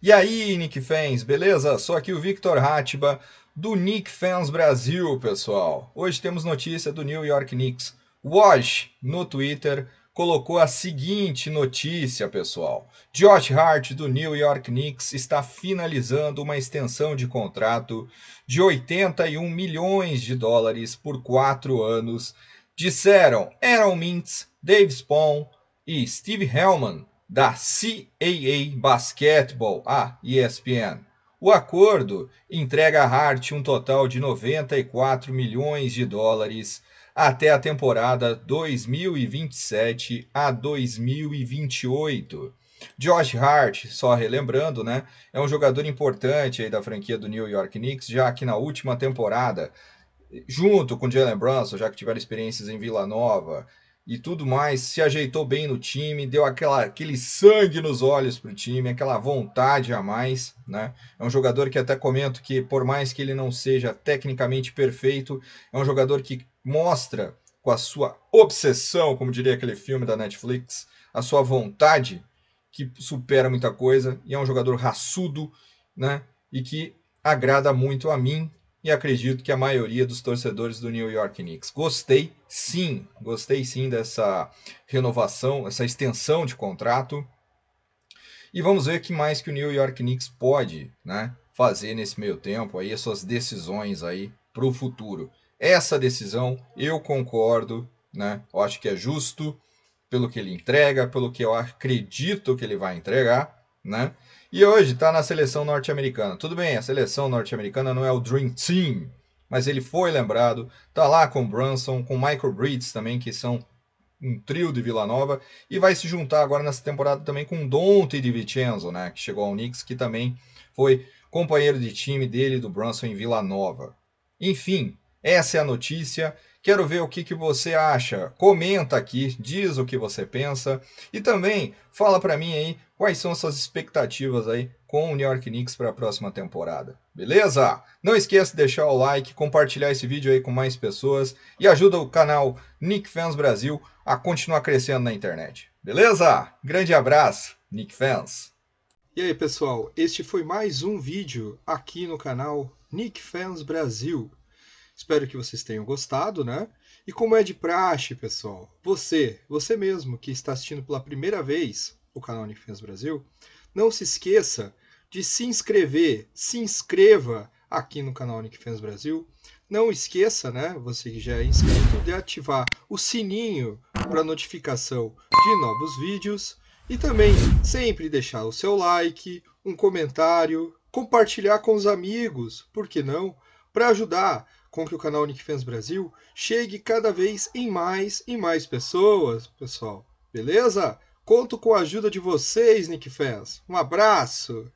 E aí, Nick Fans, beleza? Sou aqui o Victor Hatiba do Nick Fans Brasil, pessoal. Hoje temos notícia do New York Knicks. Wash, no Twitter, colocou a seguinte notícia, pessoal. Josh Hart, do New York Knicks, está finalizando uma extensão de contrato de 81 milhões de dólares por quatro anos. Disseram Aaron Mintz, Dave Spawn e Steve Hellman, da CAA Basketball, a ESPN. O acordo entrega a Hart um total de 94 milhões de dólares até a temporada 2027 a 2028. Josh Hart, só relembrando, né, é um jogador importante aí da franquia do New York Knicks, já que na última temporada, junto com Jalen Brunson, já que tiveram experiências em Vila Nova e tudo mais, se ajeitou bem no time, deu aquela, aquele sangue nos olhos para o time, aquela vontade a mais. Né? É um jogador que até comento que, por mais que ele não seja tecnicamente perfeito, é um jogador que mostra com a sua obsessão, como diria aquele filme da Netflix, a sua vontade que supera muita coisa e é um jogador raçudo, né? E que agrada muito a mim e acredito que a maioria dos torcedores do New York Knicks. Gostei sim, gostei sim dessa renovação, essa extensão de contrato. E vamos ver o que mais que o New York Knicks pode né, fazer nesse meio tempo, aí, as suas decisões aí para o futuro. Essa decisão eu concordo, né? Eu acho que é justo pelo que ele entrega, pelo que eu acredito que ele vai entregar, né? E hoje está na seleção norte-americana. Tudo bem, a seleção norte-americana não é o Dream Team, mas ele foi lembrado, tá lá com Brunson, com Michael Bridges também, que são um trio de Vila Nova, e vai se juntar agora nessa temporada também com Dante Di Vincenzo, né, que chegou ao Knicks, que também foi companheiro de time dele do Brunson em Vila Nova. Enfim, essa é a notícia. Quero ver o que, que você acha. Comenta aqui, diz o que você pensa e também fala para mim aí quais são as suas expectativas aí com o New York Knicks para a próxima temporada. Beleza? Não esqueça de deixar o like, compartilhar esse vídeo aí com mais pessoas e ajuda o canal Nick Fans Brasil a continuar crescendo na internet. Beleza? Grande abraço, Nick Fans. E aí, pessoal, este foi mais um vídeo aqui no canal Nick Fans Brasil. Espero que vocês tenham gostado, né? E como é de praxe, pessoal, você, você mesmo que está assistindo pela primeira vez o canal Unifens Brasil, não se esqueça de se inscrever, se inscreva aqui no canal Unifens Brasil. Não esqueça, né, você que já é inscrito, de ativar o sininho para notificação de novos vídeos e também sempre deixar o seu like, um comentário, compartilhar com os amigos, por que não? Para ajudar com que o canal Nickfans Brasil chegue cada vez em mais e mais pessoas, pessoal. Beleza? Conto com a ajuda de vocês, Nickfans. Um abraço!